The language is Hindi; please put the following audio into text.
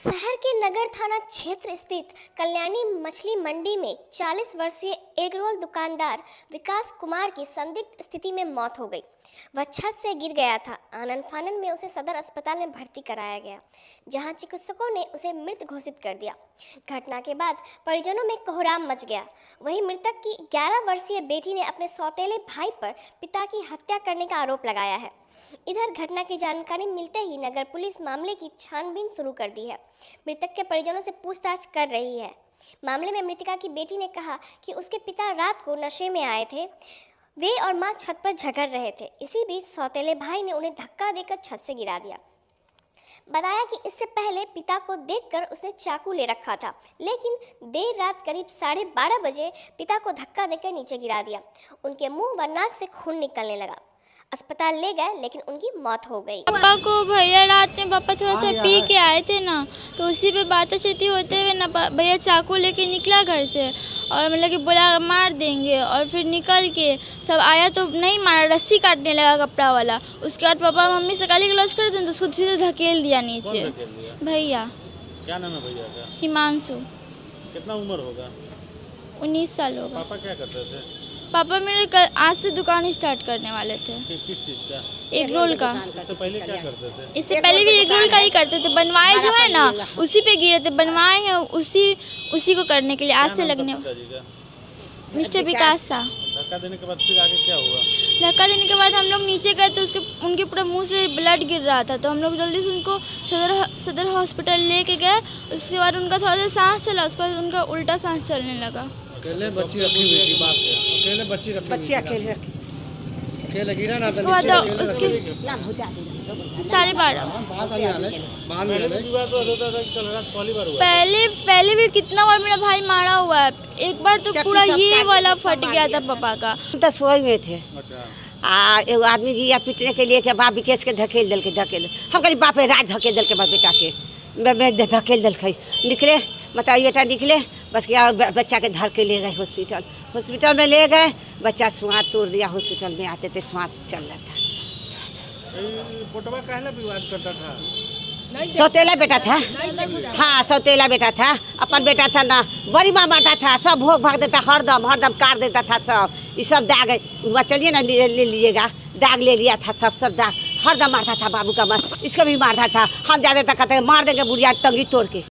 शहर के नगर थाना क्षेत्र स्थित कल्याणी मछली मंडी में 40 वर्षीय एग रोल दुकानदार विकास कुमार की संदिग्ध स्थिति में मौत हो गई। वह छत से गिर गया था। आनंद फानन में उसे सदर अस्पताल में भर्ती कराया गया, जहाँ चिकित्सकों ने उसे मृत घोषित कर दिया। घटना के बाद परिजनों में कोहराम मच गया। वहीं मृतक की 11 वर्षीय बेटी ने अपने सौतेले भाई पर पिता की हत्या करने का आरोप लगाया है। इधर घटना की जानकारी मिलते ही नगर पुलिस मामले की छानबीन शुरू कर दी है। मृतक के परिजनों से पूछताछ कर रही है। मामले में मृतिका की बेटी ने कहा कि उसके पिता रात को नशे में आए थे। वे और माँ छत पर झगड़ रहे थे। इसी बीच सौतेले भाई ने उन्हें धक्का देकर छत से गिरा दिया। बताया कि इससे पहले पिता को देखकर उसने चाकू ले रखा था, लेकिन देर रात करीब साढ़े बारह बजे पिता को धक्का देकर नीचे गिरा दिया। उनके मुँह व नाक से खून निकलने लगा। अस्पताल ले गए लेकिन उनकी मौत हो गई। पापा को भैया रात में पापा थोड़ा सा पी के आए थे ना तो उसी पे बातें चीती होते हुए ना भैया चाकू लेके निकला घर से और मतलब कि बोला मार देंगे और फिर निकल के सब आया तो नहीं मारा रस्सी काटने लगा कपड़ा वाला। उसके बाद पापा मम्मी से गाली गलौज कर थे तो उसको सीधे धकेल दिया नीचे। भैया। क्या नाम है भैया का? हिमांशु। कितना उम्र होगा? उन्नीस साल होगा। पापा क्या करते थे? पापा मेरे कल आज से दुकान स्टार्ट करने वाले थे। किस चीज़ का? एक रोल का। इससे पहले क्या करते थे? इससे पहले भी एक रोल का ही करते थे। बनवाए जो है ना उसी पे गिरे थे। बनवाए हैं उसी उसी को करने के लिए आज से लगने मिस्टर विकास सा। धक्का देने के बाद फिर आगे क्या हुआ? धक्का देने के बाद हम लोग नीचे गए तो उसके उनके पूरा मुँह से ब्लड गिर रहा था। तो हम लोग जल्दी से उनको सदर सदर हॉस्पिटल लेके गए। उसके बाद उनका थोड़ा सा सांस चला। उसके बाद उनका उल्टा सांस चलने लगा। अकेले बच्ची रखी हुई थी बाप अकेले बच्ची रखी बच्चे अकेले रखे। अकेले गिरा ना उसके तो उसके। ना होता है। साढ़े बारह पहले तो आने विवाद होता था कि कल रात पहली बार हुआ पहले पहले भी कितना बार मेरा भाई मारा हुआ है। एक बार तो पूरा ये वाला फट गया था पापा का। हम तो सोई में थे। अच्छा। आ एगो आदमी गिया पीटने के लिए के बाप विकेश के धकेल दल के धकेल। हम कहली बाप रे रात धकेल दल के बाप बेटा के। धकेल दिल निकले मतलब बेटा निकले बस क्या बच्चा के धर के ले गए हॉस्पिटल। हॉस्पिटल में ले गए बच्चा स्वाद तोड़ दिया हॉस्पिटल में आते थे स्वाद चल रहा था। विवाद करता सौतेला बेटा था? हाँ सौतेला बेटा था। अपन बेटा था ना बड़ी माँ मारता था सब भोग भाग देता हरदम हरदम काट देता था सब। ये सब दाग वहाँ चलिए ना ले ले लीजिएगा। दाग ले लिया था सब सब दाग। हरदम मारता था बाबू का मन इसको भी मारता था। हम जाते था कहते मार देंगे बुढ़िया टंगी तोड़ के।